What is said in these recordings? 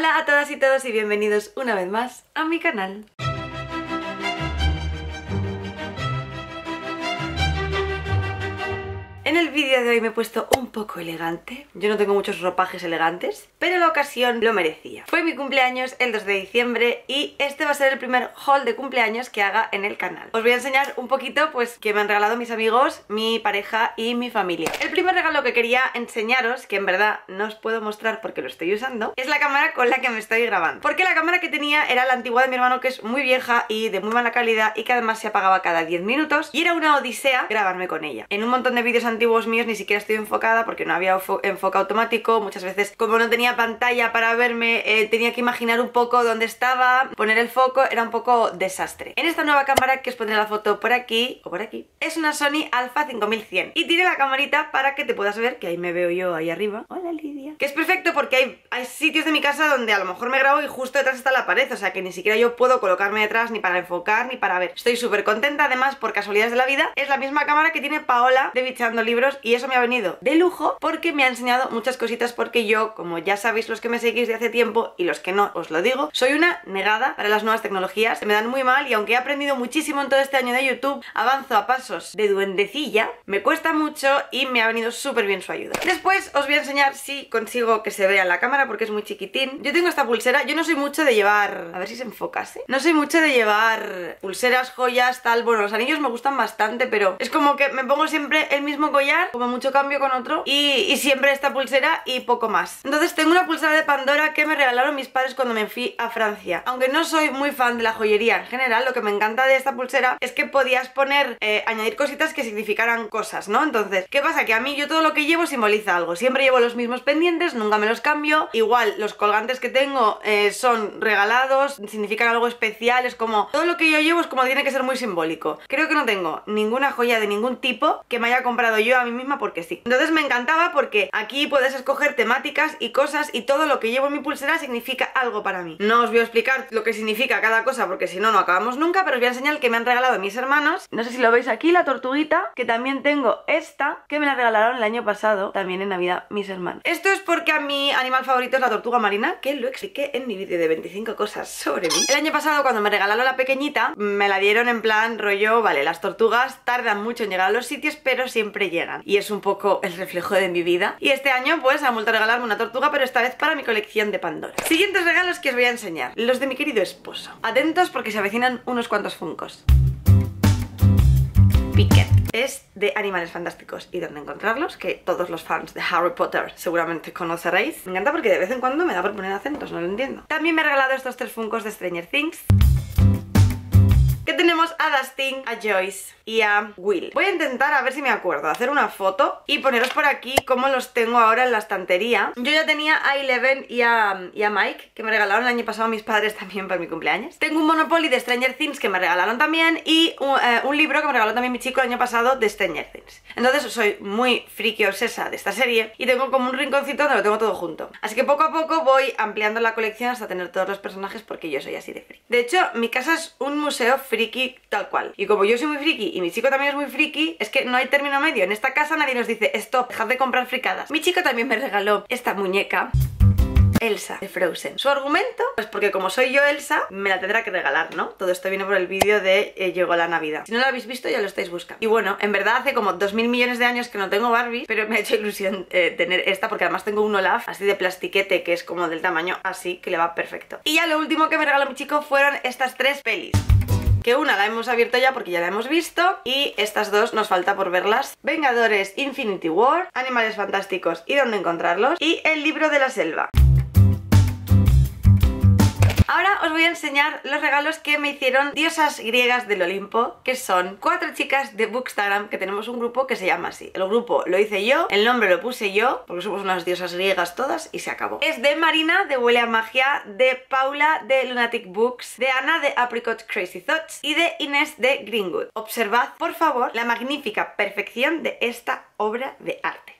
Hola a todas y todos y bienvenidos una vez más a mi canal. En el vídeo de hoy me he puesto un poco elegante. Yo no tengo muchos ropajes elegantes, pero la ocasión lo merecía. Fue mi cumpleaños el 2 de diciembre y este va a ser el primer haul de cumpleaños que haga en el canal. Os voy a enseñar un poquito pues que me han regalado mis amigos, mi pareja y mi familia. El primer regalo que quería enseñaros, que en verdad no os puedo mostrar porque lo estoy usando, es la cámara con la que me estoy grabando. Porque la cámara que tenía era la antigua de mi hermano que es muy vieja y de muy mala calidad y que además se apagaba cada 10 minutos y era una odisea grabarme con ella. En un montón de vídeos antiguos míos ni siquiera estoy enfocada porque no había enfoque automático, muchas veces como no tenía pantalla para verme eh, tenía que imaginar un poco dónde estaba, poner el foco, era un poco desastre. En esta nueva cámara que os pondré la foto por aquí o por aquí, es una Sony Alpha 5100 y tiene la camarita para que te puedas ver, que ahí me veo yo ahí arriba. Hola Lidia. Que es perfecto porque hay, hay sitios de mi casa donde a lo mejor me grabo y justo detrás está la pared, o sea que ni siquiera yo puedo colocarme detrás ni para enfocar ni para ver. Estoy súper contenta, además por casualidades de la vida, es la misma cámara que tiene Paola de Bichando Libros y eso me ha venido de lujo porque me ha enseñado muchas cositas porque yo, como ya sabéis los que me seguís de hace tiempo y los que no os lo digo, soy una negada para las nuevas tecnologías, se me dan muy mal y aunque he aprendido muchísimo en todo este año de YouTube, avanzo a pasos de duendecilla, me cuesta mucho y me ha venido súper bien su ayuda. Después os voy a enseñar si consigo que se vea la cámara porque es muy chiquitín. Yo tengo esta pulsera, yo no soy mucho de llevar... A ver si se enfocase. No soy mucho de llevar pulseras, joyas, tal... Bueno, los anillos me gustan bastante, pero es como que me pongo siempre el mismo como mucho cambio con otro y, siempre esta pulsera y poco más. Entonces tengo una pulsera de Pandora que me regalaron mis padres cuando me fui a Francia. Aunque no soy muy fan de la joyería en general, lo que me encanta de esta pulsera es que podías poner, eh, añadir cositas que significaran cosas, ¿no? Entonces, ¿qué pasa? Que a mí yo todo lo que llevo simboliza algo. Siempre llevo los mismos pendientes, nunca me los cambio. Igual, los colgantes que tengo eh, son regalados, significan algo especial, es como... Todo lo que yo llevo es como tiene que ser muy simbólico. Creo que no tengo ninguna joya de ningún tipo que me haya comprado yo a mí misma porque sí. Entonces me encantaba porque aquí puedes escoger temáticas y cosas y todo lo que llevo en mi pulsera significa algo para mí. No os voy a explicar lo que significa cada cosa porque si no, no acabamos nunca, pero os voy a enseñar que me han regalado mis hermanos. No sé si lo veis aquí, la tortuguita, que también tengo esta, que me la regalaron el año pasado, también en Navidad, mis hermanos. Esto es porque a mi animal favorito es la tortuga marina, que lo expliqué en mi vídeo de 25 cosas sobre mí. El año pasado, cuando me regalaron la pequeñita, me la dieron en plan rollo, vale, las tortugas tardan mucho en llegar a los sitios, pero siempre llegan. Y es un poco el reflejo de mi vida. Y este año pues han vuelto a regalarme una tortuga, pero esta vez para mi colección de Pandora. Siguientes regalos que os voy a enseñar, los de mi querido esposo. Atentos porque se avecinan unos cuantos funcos. Piquet. Es de Animales Fantásticos y dónde encontrarlos, que todos los fans de Harry Potter seguramente conoceréis. Me encanta porque de vez en cuando me da por poner acentos, no lo entiendo. También me ha regalado estos tres funcos de Stranger Things que tenemos a Dustin, a Joyce y a Will. Voy a intentar a ver si me acuerdo, hacer una foto y poneros por aquí cómo los tengo ahora en la estantería. Yo ya tenía a Eleven y a, Mike, que me regalaron el año pasado mis padres también para mi cumpleaños. Tengo un Monopoly de Stranger Things que me regalaron también y un, eh, un libro que me regaló también mi chico el año pasado de Stranger Things. Entonces soy muy friki obsesa de esta serie y tengo como un rinconcito donde lo tengo todo junto. Así que poco a poco voy ampliando la colección hasta tener todos los personajes porque yo soy así de friki. De hecho, mi casa es un museo friki friki tal cual. Y como yo soy muy friki y mi chico también es muy friki, es que no hay término medio. En esta casa nadie nos dice, stop, dejad de comprar fricadas. Mi chico también me regaló esta muñeca. Elsa de Frozen. Su argumento, pues porque como soy yo Elsa, me la tendrá que regalar, ¿no? Todo esto viene por el vídeo de eh, Llegó la Navidad. Si no lo habéis visto, ya lo estáis buscando. Y bueno, en verdad hace como 2000 millones de años que no tengo Barbie, pero me ha hecho ilusión eh, tener esta porque además tengo un Olaf así de plastiquete que es como del tamaño así, que le va perfecto. Y ya lo último que me regaló mi chico fueron estas tres pelis que una la hemos abierto ya porque ya la hemos visto y estas dos nos falta por verlas. Vengadores Infinity War, Animales Fantásticos y dónde encontrarlos y El libro de la selva. Ahora os voy a enseñar los regalos que me hicieron diosas griegas del Olimpo, que son cuatro chicas de Bookstagram, que tenemos un grupo que se llama así. El grupo lo hice yo, el nombre lo puse yo, porque somos unas diosas griegas todas, y se acabó. Es de Marina, de Huele a Magia, de Paula, de Lunatic Books, de Ana, de Apricot Crazy Thoughts, y de Inés, de Greenwood. Observad, por favor, la magnífica perfección de esta obra de arte.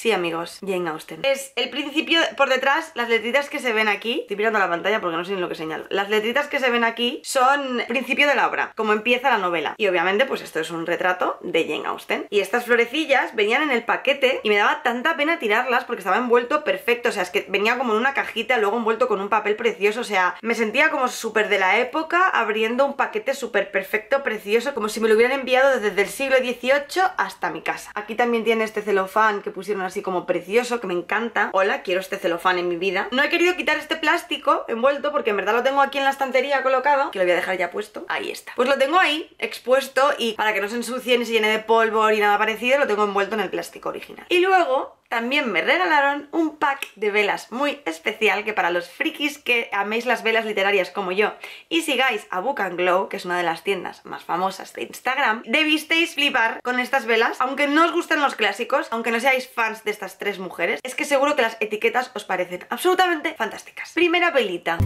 Sí, amigos, Jane Austen. Es el principio por detrás, las letritas que se ven aquí. Estoy mirando la pantalla porque no sé ni lo que señalo. Las letritas que se ven aquí son principio de la obra, como empieza la novela. Y obviamente, pues esto es un retrato de Jane Austen. Y estas florecillas venían en el paquete y me daba tanta pena tirarlas porque estaba envuelto perfecto. O sea, es que venía como en una cajita, luego envuelto con un papel precioso. O sea, me sentía como súper de la época abriendo un paquete súper perfecto, precioso, como si me lo hubieran enviado desde el siglo XVIII hasta mi casa. Aquí también tiene este celofán que pusieron así como precioso, que me encanta. Hola, quiero este celofán en mi vida. No he querido quitar este plástico envuelto porque en verdad lo tengo aquí en la estantería colocado, que lo voy a dejar ya puesto. Ahí está. Pues lo tengo ahí, expuesto, y para que no se ensucie ni se llene de polvo ni nada parecido, lo tengo envuelto en el plástico original. Y luego también me regalaron un pack de velas muy especial que para los frikis que améis las velas literarias como yo y sigáis a Book and Glow, que es una de las tiendas más famosas de Instagram, debisteis flipar con estas velas, aunque no os gusten los clásicos, aunque no seáis fans de estas tres mujeres, es que seguro que las etiquetas os parecen absolutamente fantásticas. Primera velita.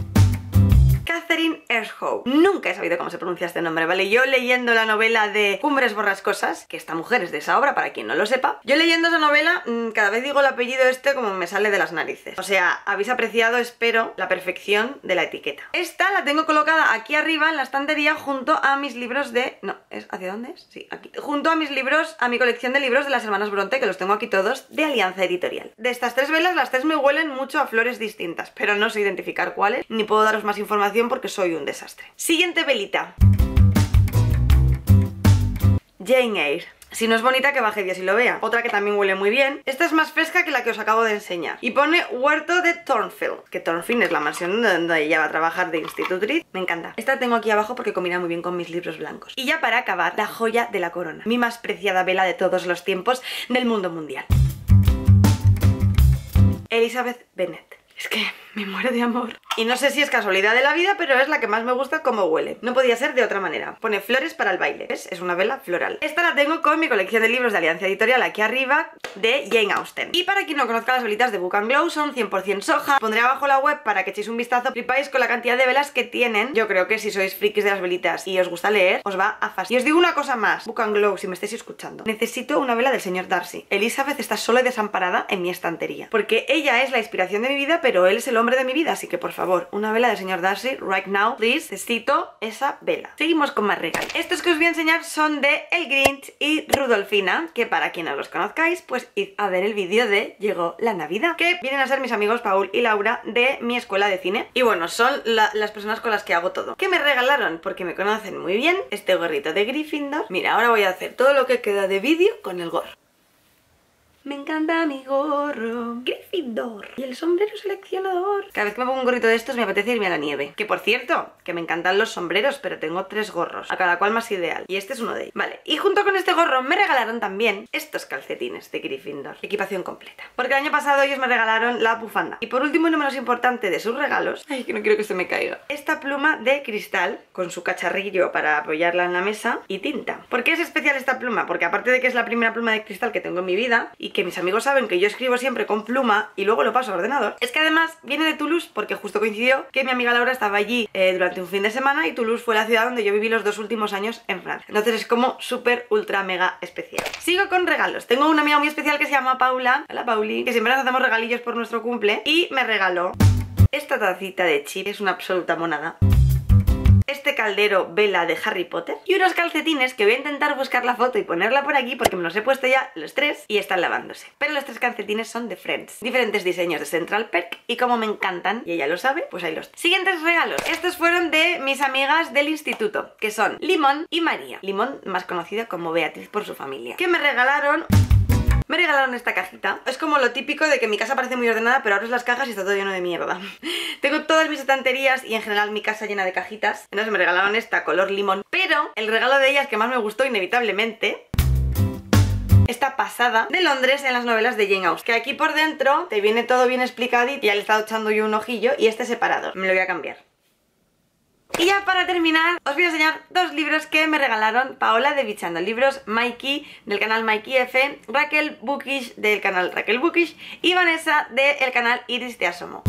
Catherine Ershow. Nunca he sabido cómo se pronuncia este nombre, ¿vale? Yo leyendo la novela de Cumbres Borrascosas, que esta mujer es de esa obra, para quien no lo sepa, yo leyendo esa novela, mm, cada vez digo el apellido este como me sale de las narices. O sea, habéis apreciado, espero, la perfección de la etiqueta. Esta la tengo colocada aquí arriba en la estantería junto a mis libros de... No, ¿es hacia dónde es? Sí, aquí. Junto a mis libros, a mi colección de libros de las hermanas Bronte, que los tengo aquí todos, de Alianza Editorial. De estas tres velas, las tres me huelen mucho a flores distintas, pero no sé identificar cuáles, ni puedo daros más información porque soy un desastre. Siguiente velita. Jane Eyre. Si no es bonita, que baje Dios y lo vea. Otra que también huele muy bien. Esta es más fresca que la que os acabo de enseñar. Y pone Huerto de Thornfield. Que Thornfield es la mansión donde ella va a trabajar de institutriz. Me encanta. Esta tengo aquí abajo porque combina muy bien con mis libros blancos. Y ya para acabar, la joya de la corona. Mi más preciada vela de todos los tiempos del mundo mundial. Elizabeth Bennet. Es que me muero de amor. Y no sé si es casualidad de la vida, pero es la que más me gusta como huele. No podía ser de otra manera. Pone flores para el baile. ¿Ves? Es una vela floral. Esta la tengo con mi colección de libros de Alianza Editorial aquí arriba de Jane Austen. Y para quien no conozca las velitas de Book and Glow, son 100% soja. Pondré abajo la web para que echéis un vistazo. Flipáis con la cantidad de velas que tienen. Yo creo que si sois frikis de las velitas y os gusta leer, os va a fascinar. Y os digo una cosa más. Book and Glow, si me estáis escuchando. Necesito una vela del señor Darcy. Elizabeth está sola y desamparada en mi estantería. Porque ella es la inspiración de mi vida, pero él es el hombre de mi vida. Así que por favor, una vela del señor Darcy, right now, please, necesito esa vela. Seguimos con más regalos. Estos que os voy a enseñar son de El Grinch y Rudolfina, que para quien no los conozcáis, pues id a ver el vídeo de Llegó la Navidad, que vienen a ser mis amigos Paul y Laura de mi escuela de cine. Y bueno, son las personas con las que hago todo. ¿Qué me regalaron? Porque me conocen muy bien, este gorrito de Gryffindor. Mira, ahora voy a hacer todo lo que queda de vídeo con el gorro. Me encanta mi gorro. Gryffindor. Y el sombrero seleccionador. Cada vez que me pongo un gorrito de estos me apetece irme a la nieve. Que por cierto, que me encantan los sombreros, pero tengo tres gorros. A cada cual más ideal. Y este es uno de ellos. Vale. Y junto con este gorro me regalaron también estos calcetines de Gryffindor. Equipación completa. Porque el año pasado ellos me regalaron la bufanda. Y por último y no menos importante de sus regalos. Ay, que no quiero que se me caiga. Esta pluma de cristal con su cacharrillo para apoyarla en la mesa y tinta. ¿Por qué es especial esta pluma? Porque aparte de que es la primera pluma de cristal que tengo en mi vida y que mis amigos saben que yo escribo siempre con pluma y luego lo paso a ordenador, es que además viene de Toulouse porque justo coincidió que mi amiga Laura estaba allí eh, durante un fin de semana y Toulouse fue la ciudad donde yo viví los dos últimos años en Francia. Entonces es como súper, ultra, mega especial. Sigo con regalos. Tengo una amiga muy especial que se llama Paula, hola Pauli, que siempre nos hacemos regalillos por nuestro cumple y me regaló esta tacita de chip, es una absoluta monada este caldero vela de Harry Potter y unos calcetines que voy a intentar buscar la foto y ponerla por aquí porque me los he puesto ya los tres y están lavándose. Pero los tres calcetines son de Friends, diferentes diseños de Central Perk y como me encantan y ella lo sabe, pues ahí los Siguientes regalos. Estos fueron de mis amigas del instituto, que son Limón y María. Limón más conocida como Beatriz por su familia, que me regalaron me regalaron esta cajita. Es como lo típico de que mi casa parece muy ordenada, pero abres las cajas y está todo lleno de mierda. Tengo todas mis estanterías y en general mi casa llena de cajitas. Entonces me regalaron esta color limón. Pero el regalo de ellas que más me gustó inevitablemente esta pasada de Londres en las novelas de Jane Austen. Que aquí por dentro te viene todo bien explicadito. Ya le he estado echando yo un ojillo y este separador. Me lo voy a cambiar. Y ya para terminar, os voy a enseñar dos libros que me regalaron Paola de Bichando. Libros Mikey del canal Mikey F, Raquel Bookish del canal Raquel Bookish y Vanessa del canal Iris de Asomo.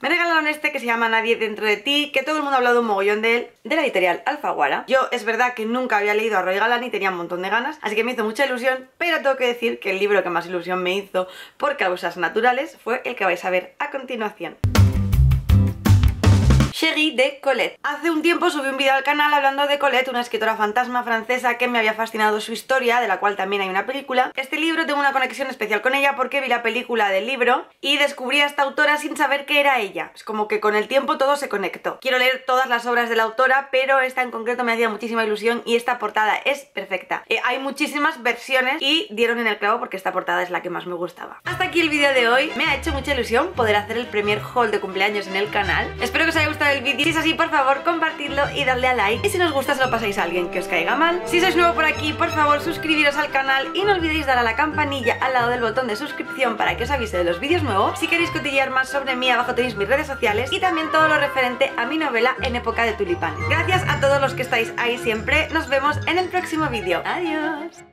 Me regalaron este que se llama Nadie dentro de ti, que todo el mundo ha hablado un mogollón de él, de la editorial Alfaguara. Yo es verdad que nunca había leído a Roy Galán y tenía un montón de ganas, así que me hizo mucha ilusión, pero tengo que decir que el libro que más ilusión me hizo por causas naturales fue el que vais a ver a continuación. Chérie de Colette. Hace un tiempo subí un vídeo al canal hablando de Colette, una escritora fantasma francesa que me había fascinado su historia, de la cual también hay una película. Este libro tengo una conexión especial con ella porque vi la película del libro y descubrí a esta autora sin saber que era ella. Es como que con el tiempo todo se conectó. Quiero leer todas las obras de la autora, pero esta en concreto me hacía muchísima ilusión y esta portada es perfecta. Eh, hay muchísimas versiones y dieron en el clavo porque esta portada es la que más me gustaba. Hasta aquí el vídeo de hoy. Me ha hecho mucha ilusión poder hacer el primer haul de cumpleaños en el canal. Espero que os haya gustado el vídeo. Si es así, por favor, compartidlo y dadle a like. Y si nos gusta, se lo pasáis a alguien que os caiga mal. Si sois nuevo por aquí, por favor, suscribiros al canal y no olvidéis dar a la campanilla al lado del botón de suscripción para que os avise de los vídeos nuevos. Si queréis cotillear más sobre mí, abajo tenéis mis redes sociales y también todo lo referente a mi novela en época de tulipán. Gracias a todos los que estáis ahí siempre. Nos vemos en el próximo vídeo. Adiós.